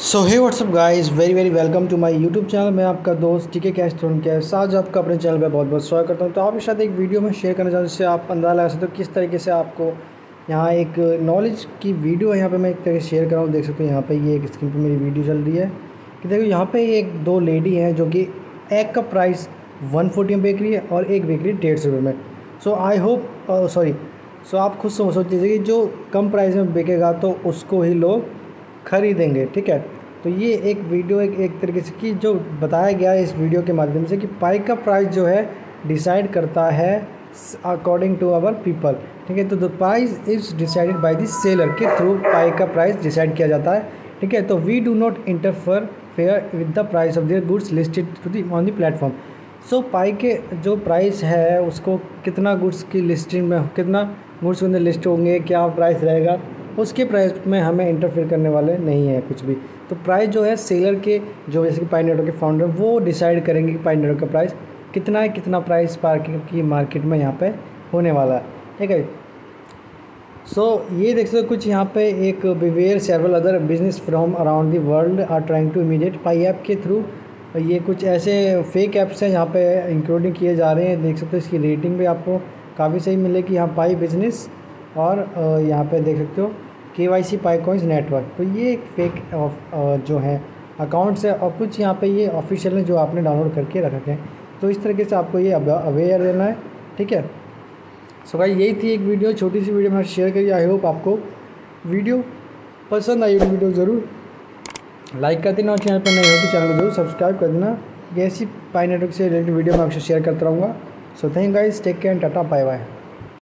So hey what's up guys very very welcome to my YouTube channel मैं आपका दोस्त T के cash throne के साथ आपका अपने चैनल पे बहुत बहुत स्वागत करता हूँ। तो आपके साथ एक वीडियो में शेयर करना चाहता हूँ, जिससे आप अंदाज़ा लगा सकते हो किस तरीके से आपको यहाँ एक नॉलेज की वीडियो है यहाँ पर मैं एक तरह शेयर कर रहा हूँ। देख सकते हो यहाँ पर ये एक स्क्रीन पर मेरी वीडियो चल रही है। कि देखो, यहाँ पर एक दो लेडी हैं जो कि एक का प्राइस वन फोर्टी में बेच रही है और एक बेच रही है डेढ़ सौ रुपये में। सो आई होप सॉरी सो आप खुद सोच लीजिए कि जो कम प्राइस में बिकेगा तो उसको ही लोग ख़रीदेंगे, ठीक है? तो ये एक वीडियो एक एक तरीके से कि जो बताया गया है इस वीडियो के माध्यम से कि पाइक का प्राइस जो है डिसाइड करता है अकॉर्डिंग टू आवर पीपल ठीक है? तो the price is decided by the seller के थ्रू पाइक का प्राइस डिसाइड किया जाता है, ठीक है? तो we do not interfere fair with the price of their goods listed to the on the platform so Pi के जो प्राइस है, उसको कितना गुड्स की लिस्टिंग में, कितना गुड्स अंदर लिस्ट होंगे, क्या प्राइस रहेगा? उसके प्राइस में हमें इंटरफेयर करने वाले नहीं है कुछ भी। तो प्राइस जो है सेलर के, जो जैसे कि पाई के फाउंडर वो डिसाइड करेंगे कि पाई का प्राइस कितना है, कितना प्राइस पार्किंग की मार्केट में यहाँ पे होने वाला है। ठीक है सो ये देख सकते हो कुछ यहाँ पे एक beware several other business from around the world are trying to imitate Pi app के थ्रू ये कुछ ऐसे फेक ऐप्स हैं यहाँ पे इंक्लूडिंग किए जा रहे हैं। देख सकते हो इसकी रेटिंग भी आपको काफ़ी सही मिलेगी। यहाँ पाई बिज़नेस और यहाँ पे देख सकते हो के Y C Pi coins network तो ये एक फेक जो है अकाउंट्स है और कुछ यहाँ पे ये ऑफिशियल है जो आपने डाउनलोड करके रख रखे हैं। तो इस तरीके से आपको ये अवेयर रहना है, ठीक है? सो भाई यही थी एक वीडियो छोटी सी वीडियो मैंने शेयर करी। आई होप आपको वीडियो पसंद आई वीडियो ज़रूर लाइक कर देना और चैनल पर नए हो तो चैनल को ज़रूर सब्सक्राइब कर देना। ऐसी पाई नेटवर्क से रिलेटेड वीडियो मैं आपसे शेयर करता रहूँगा। So thank guys take care and tata bye bye